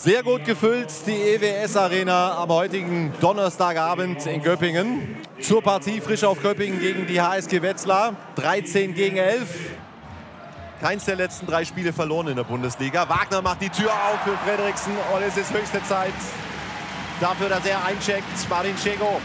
Sehr gut gefüllt, die EWS Arena am heutigen Donnerstagabend in Göppingen. Zur Partie frisch auf Göppingen gegen die HSG Wetzlar. 13 gegen 11. Keins der letzten drei Spiele verloren in der Bundesliga. Wagner macht die Tür auf für Frederiksen und es ist höchste Zeit dafür, dass er eincheckt. Martin Schego.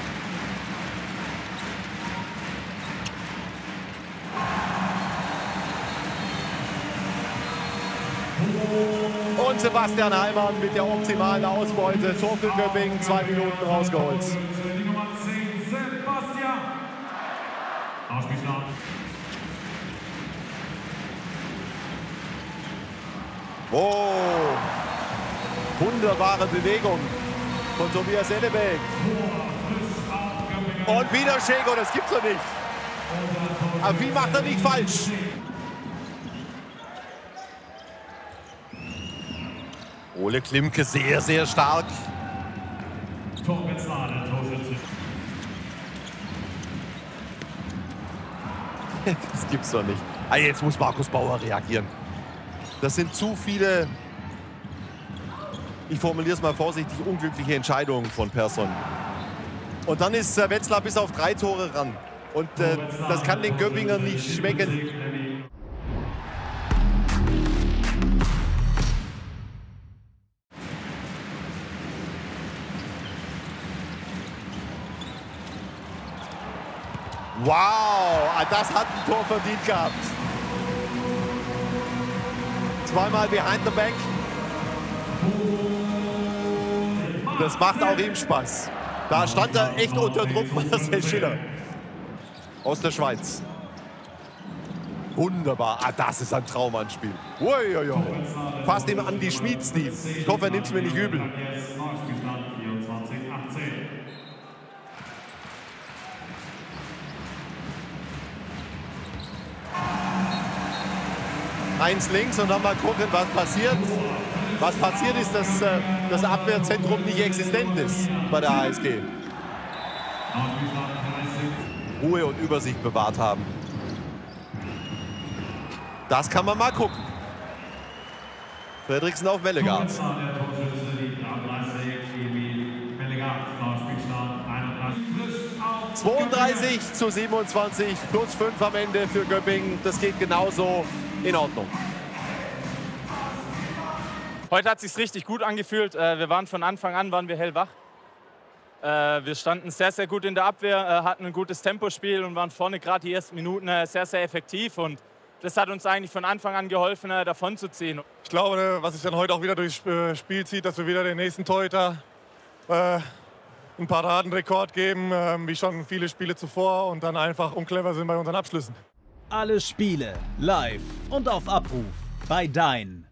Und Sebastian Heimann mit der optimalen Ausbeute. Tor für Göppingen, zwei Minuten rausgeholt. Die Nummer 10, Sebastian. Ausspielstand. Oh, wunderbare Bewegung von Tobias Ellebeck. Und wieder Schego, das gibt's doch nicht. Aber wie macht er nicht falsch? Ole Klimke sehr, sehr stark. Das gibt's doch nicht. Ah, jetzt muss Markus Bauer reagieren. Das sind zu viele, ich formuliere es mal vorsichtig, unglückliche Entscheidungen von Persson. Und dann ist Wetzlar bis auf drei Tore ran. Und äh, das kann den Göppingern nicht schmecken. Wow, ah, das hat ein Tor verdient gehabt. Zweimal behind the back. Das macht auch ihm Spaß. Da stand er echt unter Druck, Marcel Schiller. Aus der Schweiz. Wunderbar. Ah, das ist ein Traumanspiel. Fast ihm an die Schmied-Stil. Ich hoffe, er nimmt es mir nicht übel. Eins links und dann mal gucken, was passiert. Was passiert ist, dass äh, das Abwehrzentrum nicht existent ist bei der 30. Ruhe und Übersicht bewahrt haben. Das kann man mal gucken. Fredriksen auf Mellegard. Wetzlar, der Torschütze, die 33, Emil Pellegard. Nachspielstand 31. Frisch auf. 32 zu 27 plus 5 am Ende für Göppingen. Das geht genauso in Ordnung. Heute hat sich richtig gut angefühlt. Äh, Wir waren von Anfang an waren wir hellwach. Äh, Wir standen sehr, sehr gut in der Abwehr, äh, hatten ein gutes Tempospiel und waren vorne gerade die ersten Minuten sehr, sehr effektiv. Und das hat uns eigentlich von Anfang an geholfen, davon zu ziehen. Ich glaube, was sich dann heute auch wieder durchs Spiel zieht, dass wir wieder den nächsten Torhüter einen Paradenrekord geben, äh, wie schon viele Spiele zuvor und dann einfach unclever sind bei unseren Abschlüssen. Alle Spiele live und auf Abruf bei Dein.